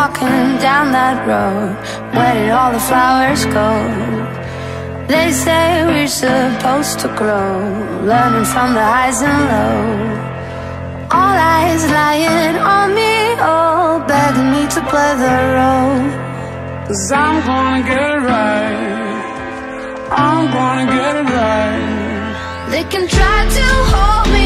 Walking down that road. Where did all the flowers go? They say we're supposed to grow Learning from the highs and lows. All eyes lying on me Oh, begging me to play the role. Cause I'm gonna get it right. I'm gonna get it right. They can try to hold me